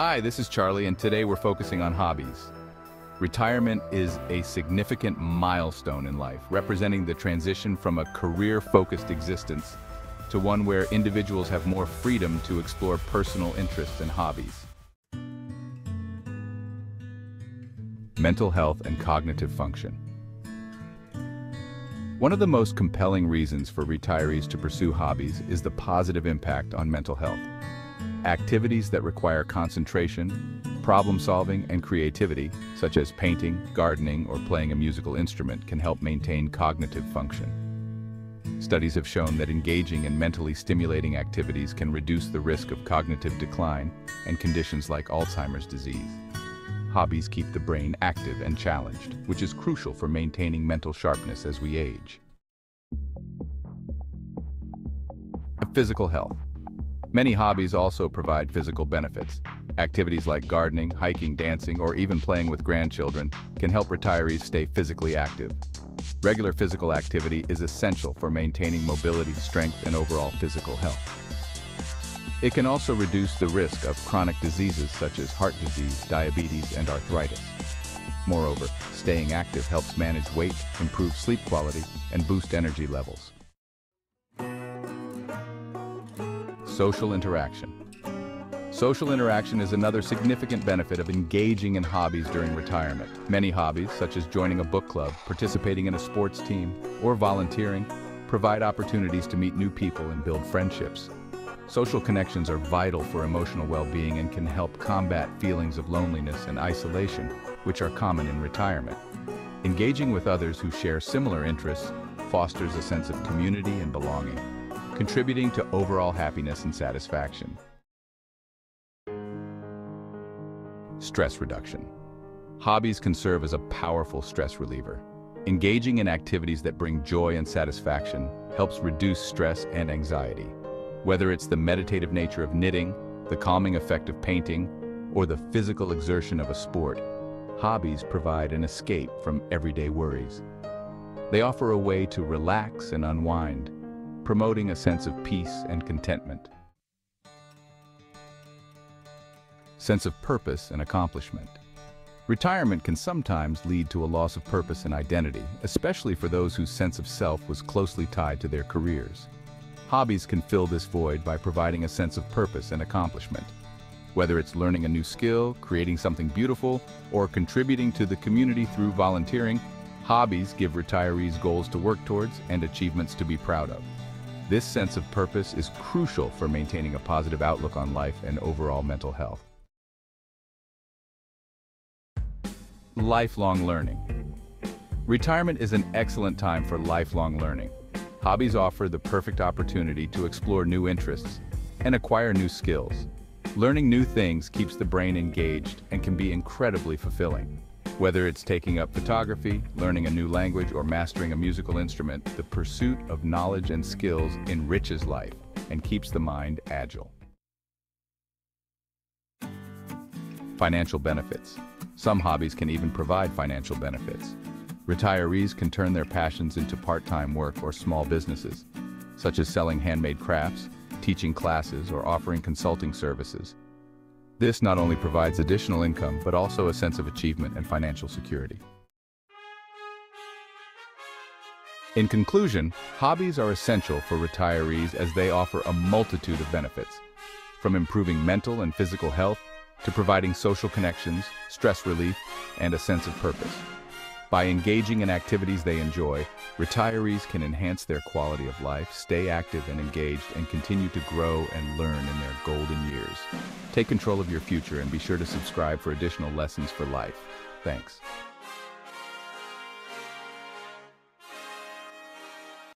Hi, this is Charlie, and today we're focusing on hobbies. Retirement is a significant milestone in life, representing the transition from a career-focused existence to one where individuals have more freedom to explore personal interests and hobbies. Mental health and cognitive function. One of the most compelling reasons for retirees to pursue hobbies is the positive impact on mental health. Activities that require concentration, problem solving, and creativity, such as painting, gardening, or playing a musical instrument, can help maintain cognitive function. Studies have shown that engaging in mentally stimulating activities can reduce the risk of cognitive decline and conditions like Alzheimer's disease. Hobbies keep the brain active and challenged, which is crucial for maintaining mental sharpness as we age. Physical health. Many hobbies also provide physical benefits. Activities like gardening, hiking, dancing, or even playing with grandchildren can help retirees stay physically active. Regular physical activity is essential for maintaining mobility, strength, and overall physical health. It can also reduce the risk of chronic diseases such as heart disease, diabetes, and arthritis. Moreover, staying active helps manage weight, improve sleep quality, and boost energy levels. Social interaction. Social interaction is another significant benefit of engaging in hobbies during retirement. Many hobbies, such as joining a book club, participating in a sports team, or volunteering, provide opportunities to meet new people and build friendships. Social connections are vital for emotional well-being and can help combat feelings of loneliness and isolation, which are common in retirement. Engaging with others who share similar interests fosters a sense of community and belonging contributing to overall happiness and satisfaction. Stress reduction. Hobbies can serve as a powerful stress reliever. Engaging in activities that bring joy and satisfaction helps reduce stress and anxiety. Whether it's the meditative nature of knitting, the calming effect of painting, or the physical exertion of a sport, hobbies provide an escape from everyday worries. They offer a way to relax and unwind, promoting a sense of peace and contentment. Sense of purpose and accomplishment. Retirement can sometimes lead to a loss of purpose and identity, especially for those whose sense of self was closely tied to their careers. Hobbies can fill this void by providing a sense of purpose and accomplishment. Whether it's learning a new skill, creating something beautiful, or contributing to the community through volunteering, hobbies give retirees goals to work towards and achievements to be proud of. This sense of purpose is crucial for maintaining a positive outlook on life and overall mental health. Lifelong learning. Retirement is an excellent time for lifelong learning. Hobbies offer the perfect opportunity to explore new interests and acquire new skills. Learning new things keeps the brain engaged and can be incredibly fulfilling. Whether it's taking up photography, learning a new language, or mastering a musical instrument, the pursuit of knowledge and skills enriches life and keeps the mind agile. Financial benefits. Some hobbies can even provide financial benefits. Retirees can turn their passions into part-time work or small businesses, such as selling handmade crafts, teaching classes, or offering consulting services. This not only provides additional income, but also a sense of achievement and financial security. In conclusion, hobbies are essential for retirees as they offer a multitude of benefits, from improving mental and physical health to providing social connections, stress relief, and a sense of purpose. By engaging in activities they enjoy, retirees can enhance their quality of life, stay active and engaged, and continue to grow and learn in their golden years. Take control of your future and be sure to subscribe for additional lessons for life. Thanks.